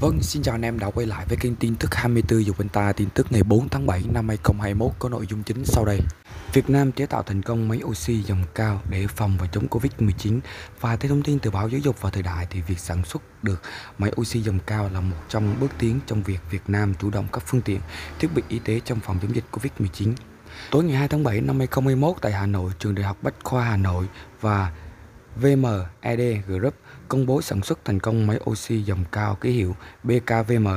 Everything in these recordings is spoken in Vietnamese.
Vâng, xin chào anh em đã quay lại với kênh tin tức 24 giờ Anh Ta tin tức ngày 4 tháng 7 năm 2021 có nội dung chính sau đây. Việt Nam chế tạo thành công máy oxy dòng cao để phòng và chống Covid-19 và theo thông tin từ báo Giáo dục và Thời đại thì việc sản xuất được máy oxy dòng cao là một trong bước tiến trong việc Việt Nam chủ động các phương tiện, thiết bị y tế trong phòng chống dịch Covid-19. Tối ngày 2 tháng 7 năm 2021 tại Hà Nội, trường Đại học Bách khoa Hà Nội và VMED Group công bố sản xuất thành công máy oxy dòng cao ký hiệu BKVM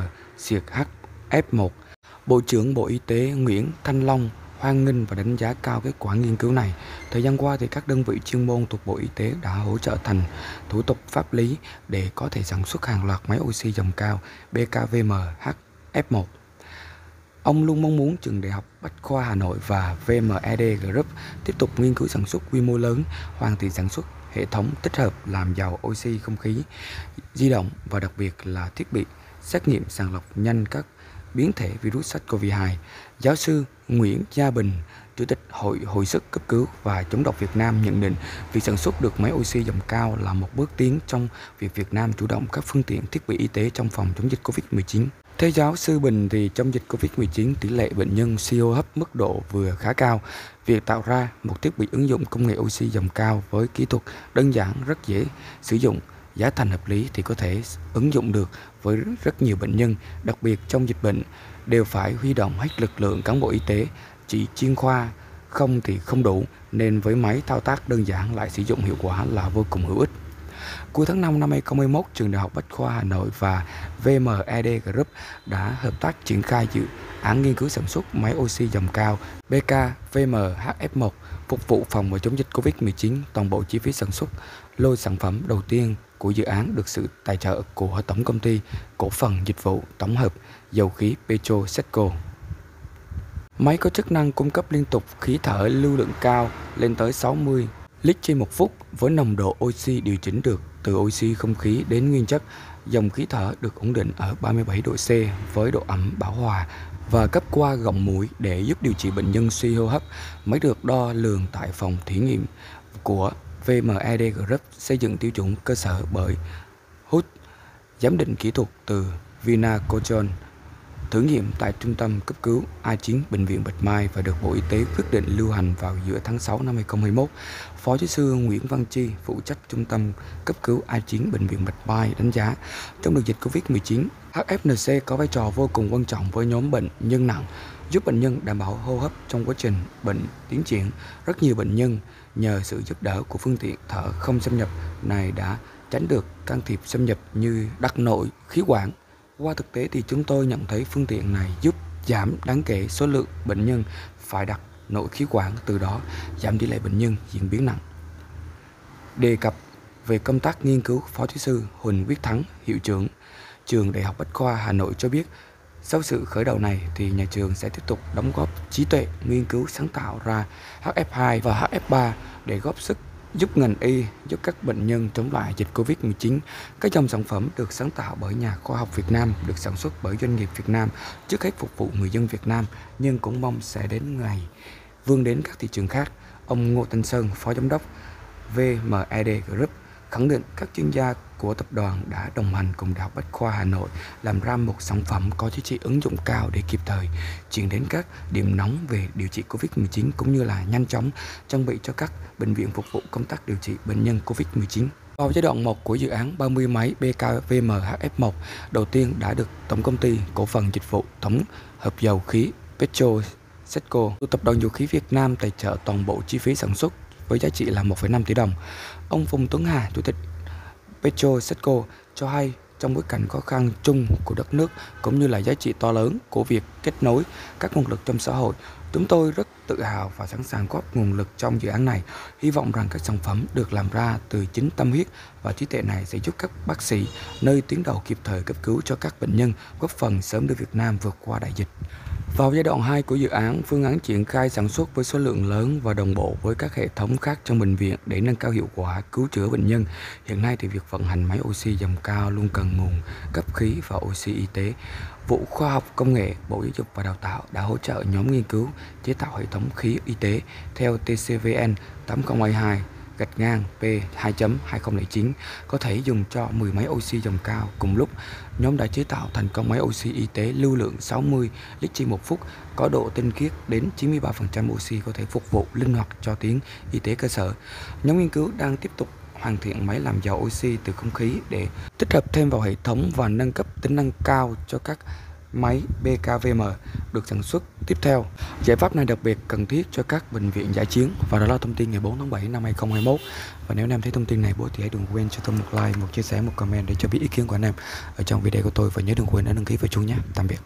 HF1. Bộ trưởng Bộ Y tế Nguyễn Thanh Long hoan nghênh và đánh giá cao kết quả nghiên cứu này. Thời gian qua thì các đơn vị chuyên môn thuộc Bộ Y tế đã hỗ trợ thành thủ tục pháp lý để có thể sản xuất hàng loạt máy oxy dòng cao BKVM HF1. Ông luôn mong muốn trường Đại học Bách khoa Hà Nội và VMED Group tiếp tục nghiên cứu sản xuất quy mô lớn, hoàn thiện sản xuất hệ thống tích hợp làm giàu oxy không khí di động và đặc biệt là thiết bị xét nghiệm sàng lọc nhanh các biến thể virus SARS-CoV-2. Giáo sư Nguyễn Gia Bình, Chủ tịch Hội Hồi sức cấp cứu và chống độc Việt Nam nhận định việc sản xuất được máy oxy dòng cao là một bước tiến trong việc Việt Nam chủ động các phương tiện thiết bị y tế trong phòng chống dịch COVID-19. Theo giáo sư Bình thì trong dịch Covid-19 tỷ lệ bệnh nhân suy hô hấp mức độ vừa khá cao. Việc tạo ra một thiết bị ứng dụng công nghệ oxy dòng cao với kỹ thuật đơn giản rất dễ sử dụng, giá thành hợp lý thì có thể ứng dụng được với rất nhiều bệnh nhân, đặc biệt trong dịch bệnh đều phải huy động hết lực lượng cán bộ y tế, chỉ chuyên khoa không thì không đủ nên với máy thao tác đơn giản lại sử dụng hiệu quả là vô cùng hữu ích. Cuối tháng 5 năm 2021, Trường Đại học Bách khoa Hà Nội và VMED Group đã hợp tác triển khai dự án nghiên cứu sản xuất máy oxy dòng cao BKVMHF1 phục vụ phòng và chống dịch COVID-19. Toàn bộ chi phí sản xuất lô sản phẩm đầu tiên của dự án được sự tài trợ của Tổng công ty Cổ phần Dịch vụ Tổng hợp Dầu khí Petrosetco. Máy có chức năng cung cấp liên tục khí thở lưu lượng cao lên tới 60 lít trên một phút với nồng độ oxy điều chỉnh được từ oxy không khí đến nguyên chất. Dòng khí thở được ổn định ở 37 độ C với độ ẩm bảo hòa và cấp qua gọng mũi để giúp điều trị bệnh nhân suy hô hấp. mới được đo lường tại phòng thí nghiệm của VMED Group xây dựng tiêu chuẩn cơ sở bởi HUT, giám định kỹ thuật từ Vina Cochon thử nghiệm tại trung tâm cấp cứu A9 Bệnh viện Bạch Mai và được Bộ Y tế quyết định lưu hành vào giữa tháng 6 năm 2021. Phó giáo sư Nguyễn Văn Chi, phụ trách trung tâm cấp cứu A9 Bệnh viện Bạch Mai đánh giá trong đợt dịch Covid-19, HFNC có vai trò vô cùng quan trọng với nhóm bệnh nhân nặng, giúp bệnh nhân đảm bảo hô hấp trong quá trình bệnh tiến triển. Rất nhiều bệnh nhân nhờ sự giúp đỡ của phương tiện thở không xâm nhập này đã tránh được can thiệp xâm nhập như đặt nội khí quản qua thực tế thì chúng tôi nhận thấy phương tiện này giúp giảm đáng kể số lượng bệnh nhân phải đặt nội khí quản, từ đó giảm tỷ lệ bệnh nhân diễn biến nặng. Đề cập về công tác nghiên cứu, Phó giáo sư Huỳnh Quyết Thắng, hiệu trưởng trường Đại học Bách khoa Hà Nội cho biết, sau sự khởi đầu này thì nhà trường sẽ tiếp tục đóng góp trí tuệ nghiên cứu sáng tạo ra HF2 và HF3 để góp sức giúp ngành y giúp các bệnh nhân chống lại dịch Covid-19. Các dòng sản phẩm được sáng tạo bởi nhà khoa học Việt Nam, được sản xuất bởi doanh nghiệp Việt Nam, trước hết phục vụ người dân Việt Nam, nhưng cũng mong sẽ đến ngày vươn đến các thị trường khác. Ông Ngô Thanh Sơn, Phó Giám đốc VMED Group khẳng định các chuyên gia của tập đoàn đã đồng hành cùng Đại học Bách khoa Hà Nội làm ra một sản phẩm có giá trị ứng dụng cao để kịp thời chuyển đến các điểm nóng về điều trị COVID-19 cũng như là nhanh chóng trang bị cho các bệnh viện phục vụ công tác điều trị bệnh nhân COVID-19. Vào giai đoạn 1 của dự án 30 máy BKVMHF1 đầu tiên đã được Tổng công ty Cổ phần Dịch vụ Tổng hợp dầu khí Petro Setco, tập đoàn dầu khí Việt Nam tài trợ toàn bộ chi phí sản xuất với giá trị là 1,5 tỷ đồng. Ông Phùng Tuấn Hà, Chủ tịch Petro Setco cho hay trong bối cảnh khó khăn chung của đất nước cũng như là giá trị to lớn của việc kết nối các nguồn lực trong xã hội, chúng tôi rất tự hào và sẵn sàng góp nguồn lực trong dự án này. Hy vọng rằng các sản phẩm được làm ra từ chính tâm huyết và trí tuệ này sẽ giúp các bác sĩ nơi tuyến đầu kịp thời cấp cứu cho các bệnh nhân, góp phần sớm đưa Việt Nam vượt qua đại dịch. Vào giai đoạn 2 của dự án, phương án triển khai sản xuất với số lượng lớn và đồng bộ với các hệ thống khác trong bệnh viện để nâng cao hiệu quả cứu chữa bệnh nhân. Hiện nay thì việc vận hành máy oxy dòng cao luôn cần nguồn cấp khí và oxy y tế. Vụ Khoa học Công nghệ, Bộ Giáo dục và Đào tạo đã hỗ trợ nhóm nghiên cứu chế tạo hệ thống khí y tế theo TCVN 8022 gạch ngang P2.2009 có thể dùng cho 10 máy oxy dòng cao cùng lúc. Nhóm đã chế tạo thành công máy oxy y tế lưu lượng 60 lít trên một phút, có độ tinh khiết đến 93% oxy có thể phục vụ linh hoạt cho tuyến y tế cơ sở. Nhóm nghiên cứu đang tiếp tục hoàn thiện máy làm giàu oxy từ không khí để tích hợp thêm vào hệ thống và nâng cấp tính năng cao cho các máy BKVM được sản xuất tiếp theo. Giải pháp này đặc biệt cần thiết cho các bệnh viện giải chiến và đó là thông tin ngày 4 tháng 7 năm 2021. Và nếu anh em thấy thông tin này bố thì hãy đừng quên cho tôi một like, một chia sẻ, một comment để cho biết ý kiến của anh em ở trong video của tôi và nhớ đừng quên đã đăng ký và chuông nhé. Tạm biệt.